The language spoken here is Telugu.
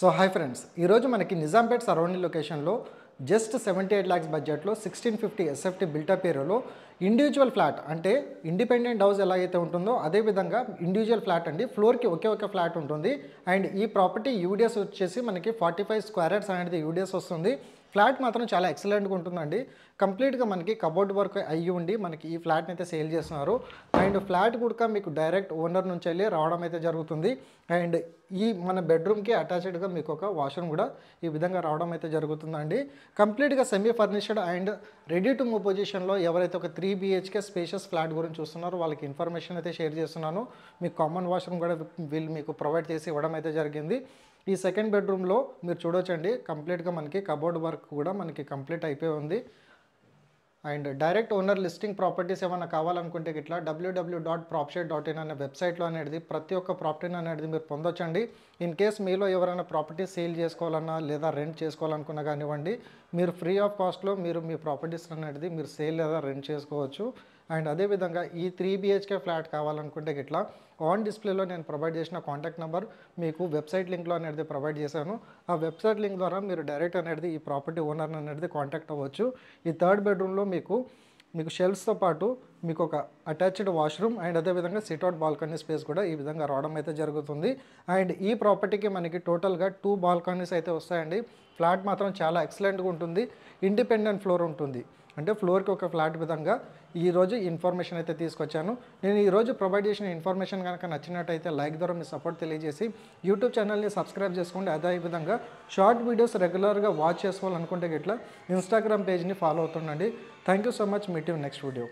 సో హాయ్ ఫ్రెండ్స్ ఈరోజు మనకి నిజాంపేట్ సరౌండింగ్ లొకేషన్లో జస్ట్ సెవెంటీ ఎయిట్ ల్యాక్స్ బడ్జెట్లో sixteen fifty SFT built up ఏరియాలో ఇండివిజువల్ ఫ్లాట్ అంటే ఇండిపెండెంట్ హౌస్ ఎలాగైతే ఉంటుందో అదే విధంగా ఇండివిజువల్ ఫ్లాట్ అండి. ఫ్లోర్కి ఒకే ఒక ఫ్లాట్ ఉంటుంది. అండ్ ఈ ప్రాపర్టీ యూడిఎస్ వచ్చేసి మనకి ఫార్టీ ఫైవ్ స్క్వేర్ యార్డ్స్ అనేది యూడిఎస్ వస్తుంది. ఫ్లాట్ మాత్రం చాలా ఎక్సలెంట్గా ఉంటుందండి. కంప్లీట్గా మనకి కబోర్డ్ వర్క్ అయ్యి ఉండి మనకి ఈ ఫ్లాట్ని అయితే సేల్ చేస్తున్నారు. అండ్ ఫ్లాట్ కూడా మీకు డైరెక్ట్ ఓనర్ నుంచి వెళ్ళి రావడం అయితే జరుగుతుంది. అండ్ ఈ మన బెడ్రూమ్కి అటాచ్డ్గా మీకు ఒక వాష్రూమ్ కూడా ఈ విధంగా రావడం అయితే జరుగుతుందండి. కంప్లీట్గా semi furnished and ready to move పొజిషన్లో ఎవరైతే ఒక త్రీ బిహెచ్కే స్పేషియస్ ఫ్లాట్ గురించి చూస్తున్నారో వాళ్ళకి ఇన్ఫర్మేషన్ అయితే షేర్ చేస్తున్నాను. మీకు కామన్ వాష్రూమ్ కూడా వీళ్ళు మీకు ప్రొవైడ్ చేసి ఇవ్వడం అయితే జరిగింది. ఈ సెకండ్ బెడ్రూమ్లో మీరు చూడొచ్చండి. కంప్లీట్గా మనకి కబోర్డ్ వర్క్ కూడా మనకి కంప్లీట్ అయిపోయి ఉంది. And direct owner listing properties ఏమైనా కావాలనుకుంటే ఇట్లా డబ్ల్యూడబ్ల్యూ డాట్ ప్రాప్షేట్ డాట్ ఇన్ అనే వెబ్సైట్లో అనేది ప్రతి ఒక్క ప్రాపర్టీని అనేది మీరు పొందొచ్చండి. ఇన్ కేస్ మీలో ఎవరైనా ప్రాపర్టీ సేల్ చేసుకోవాలన్నా లేదా రెంట్ చేసుకోవాలనుకున్నా కానివ్వండి మీరు ఫ్రీ ఆఫ్ కాస్ట్లో మీరు మీ ప్రాపర్టీస్ అనేది మీరు సేల్ లేదా రెంట్ చేసుకోవచ్చు. అండ్ అదేవిధంగా ఈ త్రీ బిహెచ్కే ఫ్లాట్ కావాలనుకుంటే గిట్లా ఆన్ డిస్ప్లేలో నేను ప్రొవైడ్ చేసిన కాంటాక్ట్ నెంబర్ మీకు వెబ్సైట్ లింక్లో అనేది ప్రొవైడ్ చేశాను. ఆ వెబ్సైట్ లింక్ ద్వారా మీరు డైరెక్ట్ అనేది ఈ ప్రాపర్టీ ఓనర్ అనేది కాంటాక్ట్ అవ్వచ్చు. ఈ థర్డ్ బెడ్రూమ్లో మీకు మీకు షెల్ఫ్స్తో పాటు మీకు ఒక అటాచ్డ్ వాష్రూమ్ అండ్ అదేవిధంగా సిట్అవుట్ బాల్కనీ స్పేస్ కూడా ఈ విధంగా రావడం అయితే జరుగుతుంది. అండ్ ఈ ప్రాపర్టీకి మనకి టోటల్గా టూ బాల్కనీస్ అయితే వస్తాయండి. ఫ్లాట్ మాత్రం చాలా ఎక్సలెంట్గా ఉంటుంది. ఇండిపెండెంట్ ఫ్లోర్ ఉంటుంది. అంటే ఫ్లోర్కి ఒక ఫ్లాట్ విధంగా ఈరోజు ఇన్ఫర్మేషన్ అయితే తీసుకొచ్చాను. నేను ఈరోజు ప్రొవైడ్ చేసిన ఇన్ఫర్మేషన్ కనుక నచ్చినట్టయితే లైక్ ద్వారా మీ సపోర్ట్ తెలియజేసి యూట్యూబ్ ఛానల్ని సబ్స్క్రైబ్ చేసుకోండి అదే విధంగా షార్ట్ వీడియోస్ రెగ్యులర్గా వాచ్ చేసుకోవాలనుకుంటే ఇట్లా ఇన్స్టాగ్రామ్ పేజ్ని follow అవుతుండండి. Thank you so much. Meet you next video.